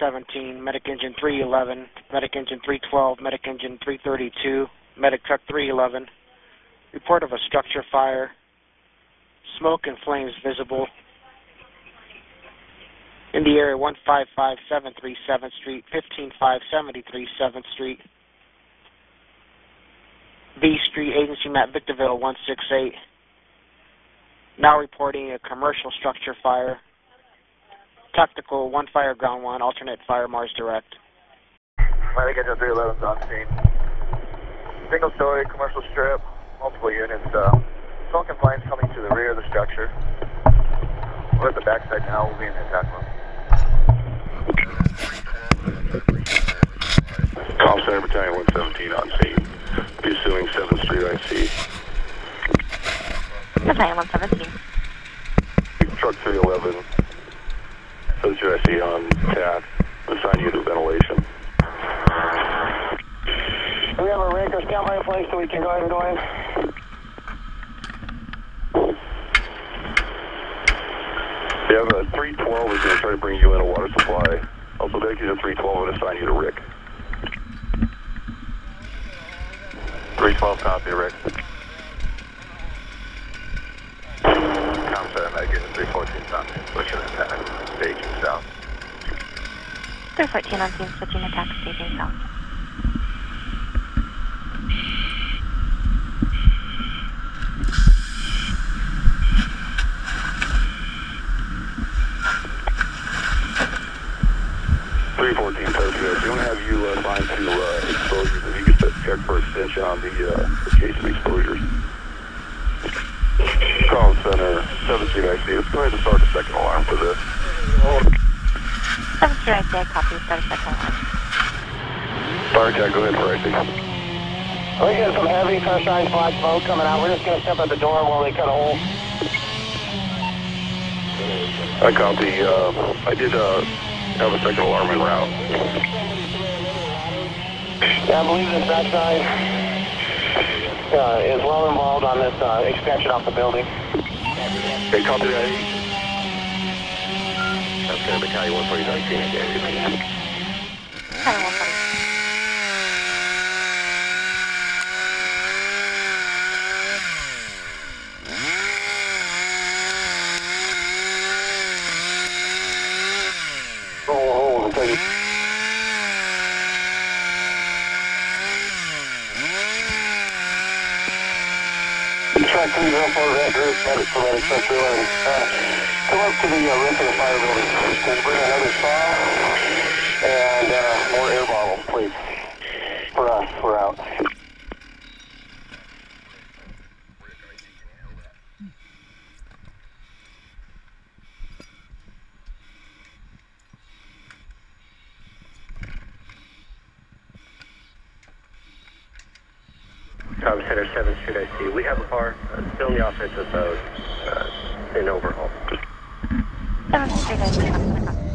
17, Medic Engine 311, Medic Engine 312, Medic Engine 332, Medic Truck 311. Report of a structure fire. Smoke and flames visible. In the area 155737th Street, 15573 7th Street. B Street, Agency map Victorville 168. Now reporting a commercial structure fire. Tactical, one fire, ground one, alternate fire, Mars direct. Medic Engine 311 on scene. Single story, commercial strip, multiple units. Uh, smoke and flames coming to the rear of the structure. We're at the backside now, we'll be in the attack mode. Com Center Battalion 117 on scene. Pursuing 7th Street IC. Battalion 117. Truck 311. 7th Street IC on TAC. Assign you to ventilation. We have a raker standby in place so we can go ahead and go in? You have a 312 is going to try to bring you in a water supply. Also, take you to 312 and assign you to RIC. 312, copy, RIC. Com Center, Medic Engine 314 on pushing attack, staging south. 314 on scene, switching attack, staging south. Three fourteen. We want to have you uh, assigned to uh, exposures. If you could check for extension on the uh, adjacent exposures. Call center, 7th Let's go ahead and start the second alarm for this. 7th Street ICA, copy, start a second line. Fire attack, go ahead for IC. We got some heavy pressurized black smoke coming out. We're just going to step at the door while they cut a hole. I copy. Uh, I did uh, have a second alarm en route. Yeah, I believe this backside uh, is well involved on this uh, extension off the building. Okay, copy that. That's going to Battalion 149 again. Battalion 117. Roll a hole until you... Track 304 Red Group, medic for medic truck 311. Come up to the building. Bring another and more air please. For us, we're out. Com Center 7th Street IC. We have a car uh, still in the offensive mode uh, in overhaul. 7th Street copy,